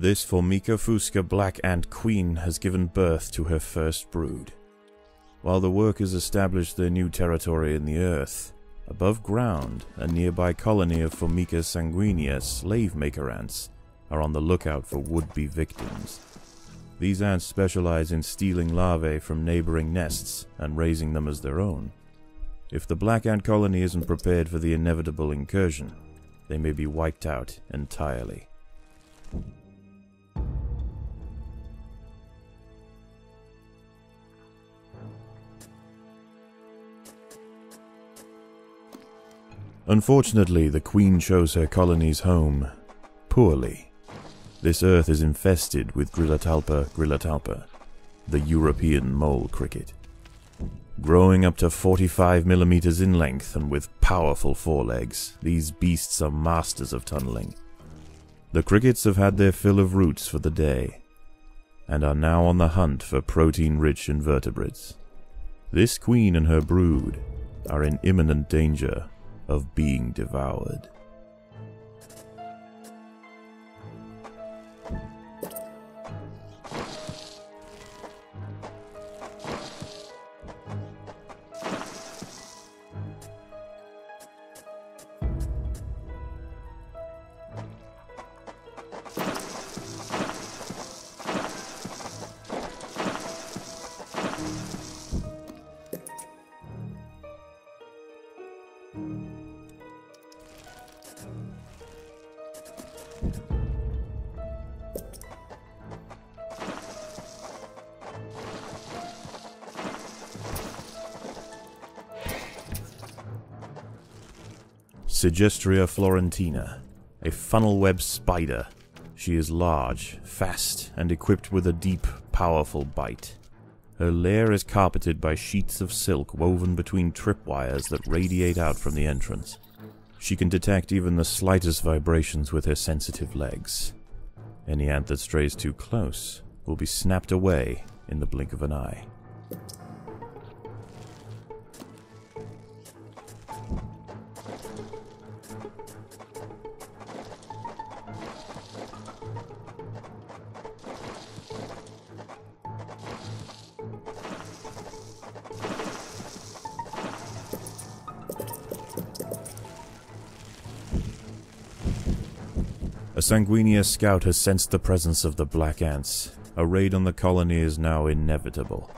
This Formica fusca black ant queen has given birth to her first brood. While the workers establish their new territory in the earth, above ground, a nearby colony of Formica sanguinea slave maker ants are on the lookout for would-be victims. These ants specialize in stealing larvae from neighboring nests and raising them as their own. If the black ant colony isn't prepared for the inevitable incursion, they may be wiped out entirely. Unfortunately, the queen chose her colony's home poorly. This earth is infested with Gryllotalpa gryllotalpa, the European mole cricket. Growing up to 45 millimeters in length and with powerful forelegs, these beasts are masters of tunneling. The crickets have had their fill of roots for the day, and are now on the hunt for protein-rich invertebrates. This queen and her brood are in imminent danger of being devoured. Segestria florentina, a funnel web spider. She is large, fast, and equipped with a deep, powerful bite. Her lair is carpeted by sheets of silk woven between tripwires that radiate out from the entrance. She can detect even the slightest vibrations with her sensitive legs. Any ant that strays too close will be snapped away in the blink of an eye. A Sanguinea scout has sensed the presence of the Black Ants. A raid on the colony is now inevitable.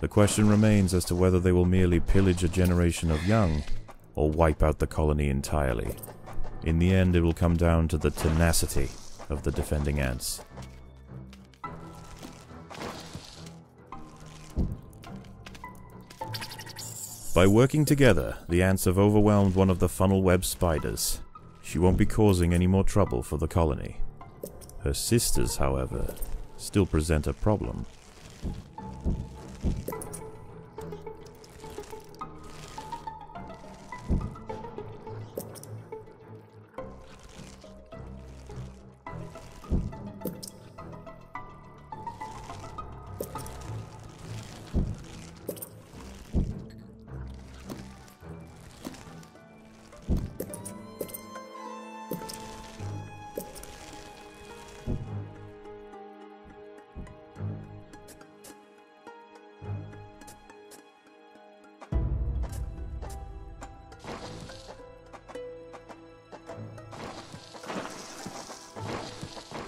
The question remains as to whether they will merely pillage a generation of young, or wipe out the colony entirely. In the end, it will come down to the tenacity of the defending ants. By working together, the ants have overwhelmed one of the funnel web spiders. She won't be causing any more trouble for the colony. Her sisters, however, still present a problem.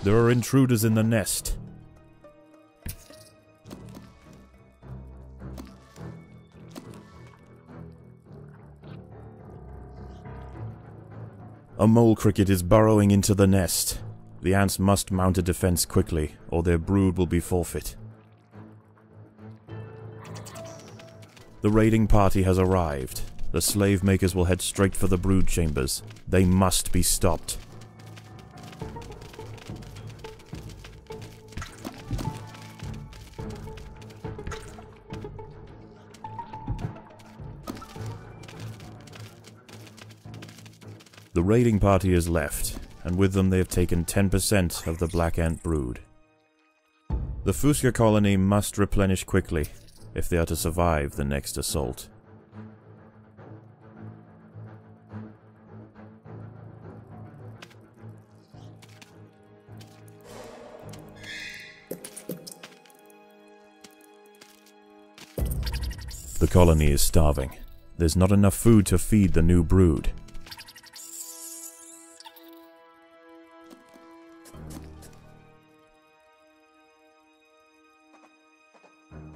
There are intruders in the nest. A mole cricket is burrowing into the nest. The ants must mount a defense quickly, or their brood will be forfeit. The raiding party has arrived. The slave makers will head straight for the brood chambers. They must be stopped. Raiding party has left, and with them they have taken 10% of the Black Ant brood. The Fusca colony must replenish quickly if they are to survive the next assault. The colony is starving. There's not enough food to feed the new brood.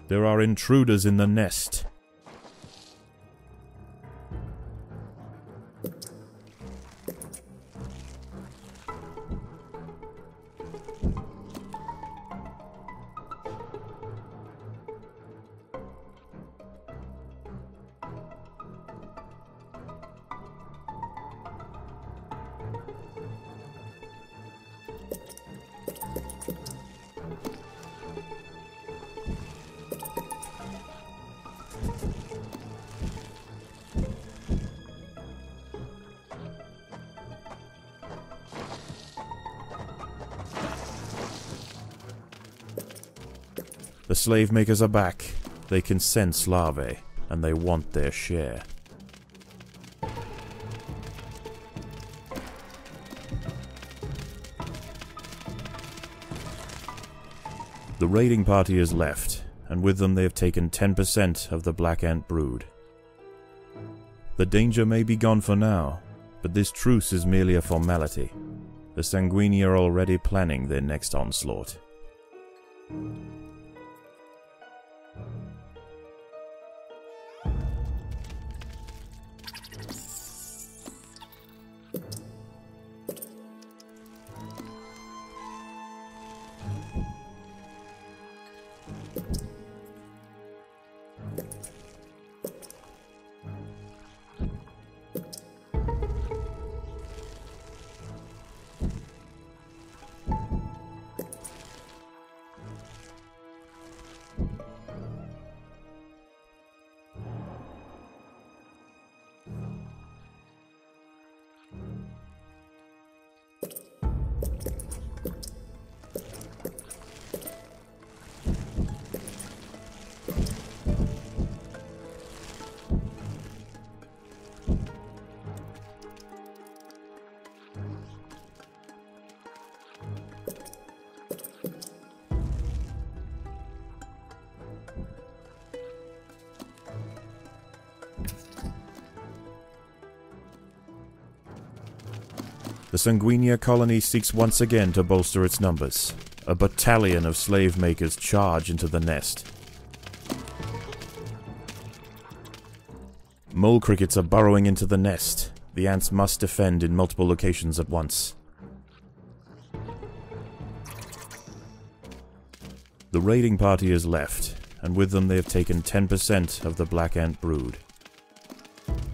There are intruders in the nest. Slave makers are back. They can sense larvae, and they want their share. The raiding party is left, and with them they have taken 10% of the Black Ant brood. The danger may be gone for now, but this truce is merely a formality. The Sanguinea are already planning their next onslaught. The Sanguinea colony seeks once again to bolster its numbers. A battalion of slave makers charge into the nest. Mole crickets are burrowing into the nest. The ants must defend in multiple locations at once. The raiding party is left, and with them they have taken 10% of the black ant brood.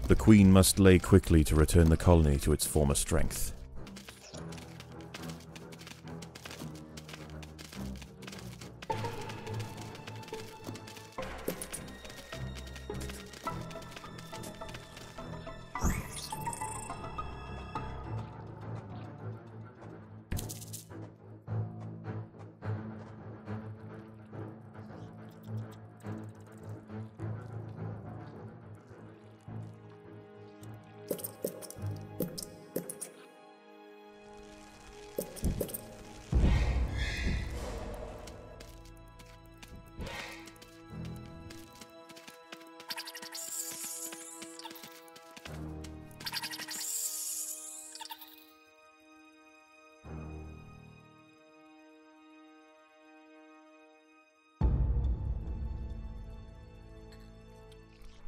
The queen must lay quickly to return the colony to its former strength.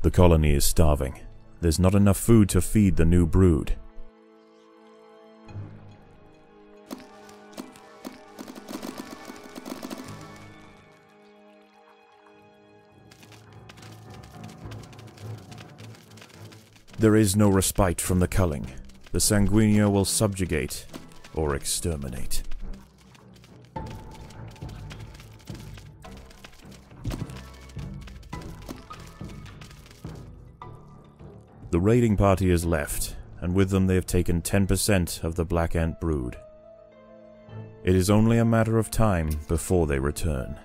The colony is starving. There's not enough food to feed the new brood. There is no respite from the culling. The Sanguinea will subjugate or exterminate. The raiding party is left, and with them they have taken 10% of the black ant brood. It is only a matter of time before they return.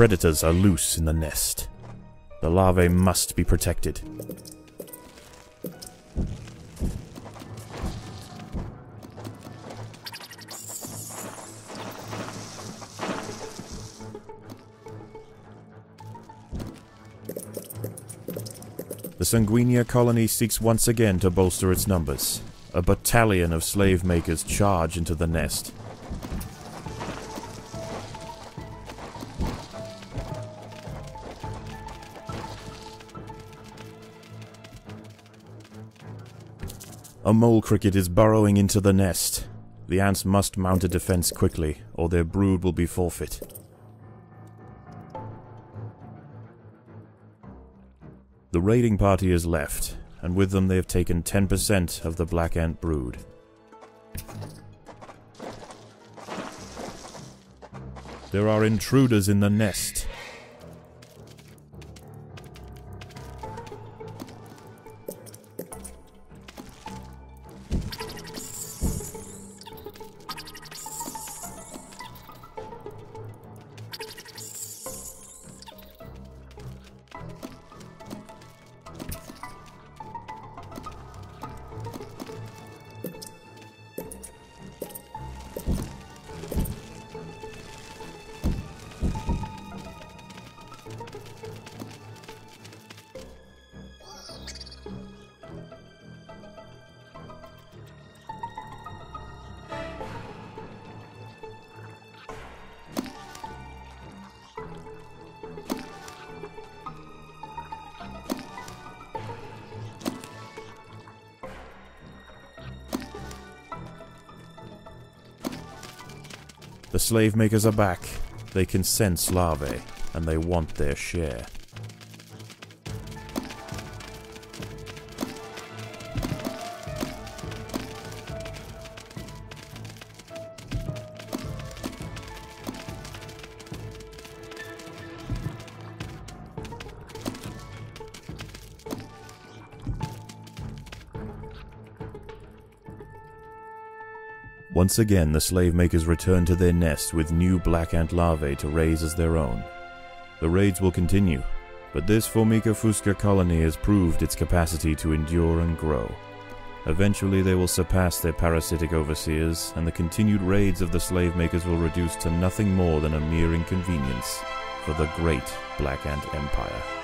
Predators are loose in the nest. The larvae must be protected. The Sanguinea colony seeks once again to bolster its numbers. A battalion of slave makers charge into the nest. A mole cricket is burrowing into the nest. The ants must mount a defense quickly, or their brood will be forfeit. The raiding party has left, and with them they have taken 10% of the black ant brood. There are intruders in the nest. The slave makers are back. They can sense larvae, and they want their share. Once again, the slave makers return to their nest with new black ant larvae to raise as their own. The raids will continue, but this Formica fusca colony has proved its capacity to endure and grow. Eventually, they will surpass their parasitic overseers, and the continued raids of the slave makers will reduce to nothing more than a mere inconvenience for the great Black Ant Empire.